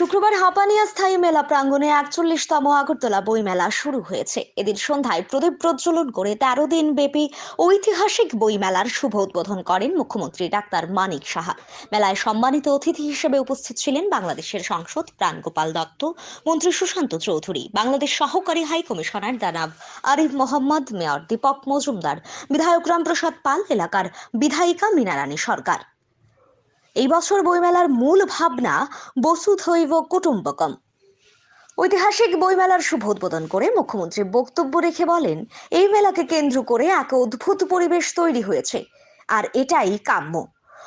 শুক্রবার হাপানিয়া স্থায়ী মেলা প্রাঙ্গণে একচল্লিশতম আগরতলা বইমেলা শুরু হয়েছে। এদিন সন্ধ্যায় প্রদীপ প্রজ্বলন করে তেরো দিন ব্যাপী ঐতিহাসিক বইমেলার শুভ উদ্বোধন করেন মুখ্যমন্ত্রী ডাক্তার মানিক সাহা। মেলায় সম্মানিত অতিথি হিসেবে উপস্থিত ছিলেন বাংলাদেশের সংসদ প্রাণগোপাল দত্ত, মন্ত্রী সুশান্ত চৌধুরী, বাংলাদেশ সহকারী হাই কমিশনার দানাব আরিফ মোহাম্মদ, মেয়র দীপক মজুমদার, বিধায়ক রামপ্রসাদ পাল, এলাকার বিধায়িকা মীনারানী সরকার। এই বছর বইমেলার মূল ভাবনা বসুধৈব কুটুম্বকম। ঐতিহাসিক বইমেলার শুভ উদ্বোধন করে মুখ্যমন্ত্রী বক্তব্য রেখে বলেন, এই মেলাকে কেন্দ্র করে এক অদ্ভুত পরিবেশ তৈরি হয়েছে, আর এটাই কাম্য।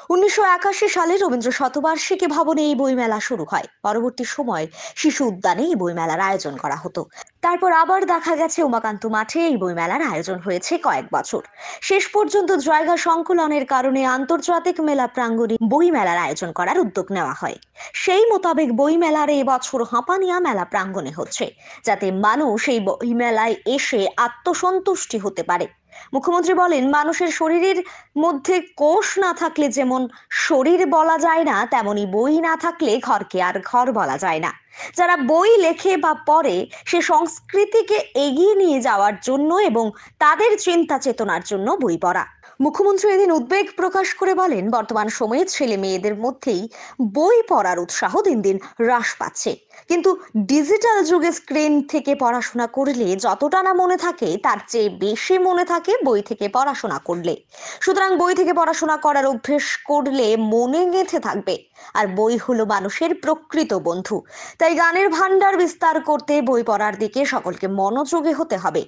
উনিশশো একাশি সালে রবীন্দ্র শতবার্ষিকী ভবনে এই বইমেলা শুরু হয়। পরবর্তী সময় শিশু উদ্যানে এই বইমেলার আয়োজন করা হতো। তারপর আবার দেখা গেছে উমাকান্ত মাঠে এই বইমেলার আয়োজন হয়েছে কয়েক বছর। শেষ পর্যন্ত জায়গা সংকুলনের কারণে আন্তর্জাতিক মেলা প্রাঙ্গণে বইমেলার আয়োজন করার উদ্যোগ নেওয়া হয়। সেই মোতাবেক বইমেলার এই বছর হাঁপানিয়া মেলা প্রাঙ্গণে হচ্ছে, যাতে মানুষ এই বইমেলায় এসে আত্মসন্তুষ্টি হতে পারে। মুখ্যমন্ত্রী বলেন, মানুষের শরীরের মধ্যে কোষ না থাকলে যেমন শরীর বলা যায় না তেমনি বই না থাকলে ঘরকে আর ঘর বলা যায় না। যারা বই লেখে বা পড়ে, সে সংস্কৃতিকে এগিয়ে নিয়ে যাওয়ার জন্য এবং তাদের চিন্তা চেতনার জন্য বই পড়া। মুখ্যমন্ত্রী এদিন উদ্বেগ প্রকাশ করে বলেন, বর্তমান সময়ে ছেলে মেয়েদের মধ্যেই বই পড়ার উৎসাহ দিন দিন হ্রাস পাচ্ছে। কিন্তু ডিজিটাল যুগে স্ক্রিন থেকে পড়াশোনা করলে যতটা না মনে থাকে, তার চেয়ে বেশি মনে থাকে বই থেকে পড়াশোনা করলে। সুতরাং বই থেকে পড়াশোনা করার অভ্যেস করলে মনে গেঁথে থাকবে। আর বই হলো মানুষের প্রকৃত বন্ধু। তাই গানের ভান্ডার বিস্তার করতে বই পড়ার দিকে সকলকে মনোযোগী হতে হবে।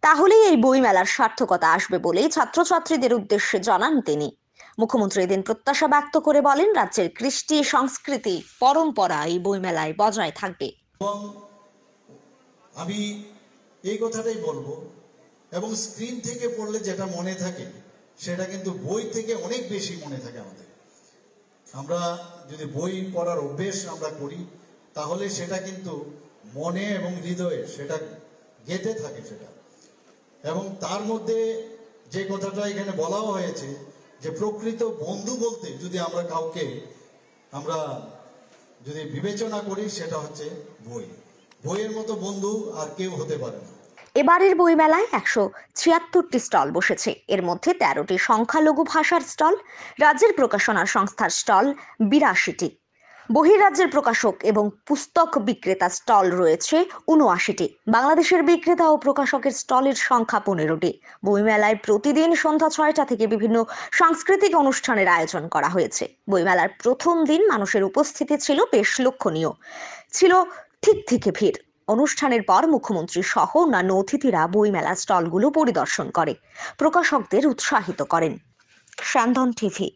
তাহলেই এই বইমেলার সার্থকতা আসবে বলেই ছাত্রছাত্রীদের উদ্দেশ্যে জানান তিনি। মুখ্যমন্ত্রী এদিন প্রত্যাশা ব্যক্ত করে বলেন, রাজ্যের কৃষ্টি সংস্কৃতি পরম্পরা এই বইমেলায় বজায় থাকবে। এবং আমি এই কথাটাই বলব, এবং স্ক্রিন থেকে পড়লে যেটা মনে থাকে, সেটা কিন্তু বই থেকে অনেক বেশি মনে থাকে আমাদের। আমরা যদি বই পড়ার অভ্যেস আমরা করি, তাহলে সেটা কিন্তু মনে এবং হৃদয়ে সেটা গেঁথে থাকে সেটা। এবং তার মধ্যে যে কথাটা এখানে বলাও হয়েছে, যে প্রকৃত বন্ধু বলতে যদি আমরা কাউকে, আমরা যদি বিবেচনা করি, সেটা হচ্ছে বই। বইয়ের মতো বন্ধু আর কেউ হতে পারে না। এবারের বইমেলায় একশো ছিয়াত্তরটি স্টল বসেছে। এর মধ্যে তেরোটি সংখ্যালঘু ভাষার স্টল, রাজ্যের প্রকাশনা সংস্থার স্টল, বিরাশিটি বহিরাজ্যের প্রকাশক এবং পুস্তক বিক্রেতা স্টল রয়েছে উনআশিটি বাংলাদেশের বিক্রেতা ও প্রকাশকের স্টলের সংখ্যা পনেরোটি। বইমেলায় প্রতিদিন সন্ধ্যা ছয়টা থেকে বিভিন্ন সাংস্কৃতিক অনুষ্ঠানের আয়োজন করা হয়েছে। বইমেলার প্রথম দিন মানুষের উপস্থিতি ছিল বেশ লক্ষণীয়। ছিল ঠিক থেকে ভিড়। অনুষ্ঠানের পর মুখ্যমন্ত্রী সহ অন্যান্য অতিথিরা বইমেলা স্টলগুলো পরিদর্শন করে। প্রকাশকদের উৎসাহিত করেন। স্যান্দন টিভি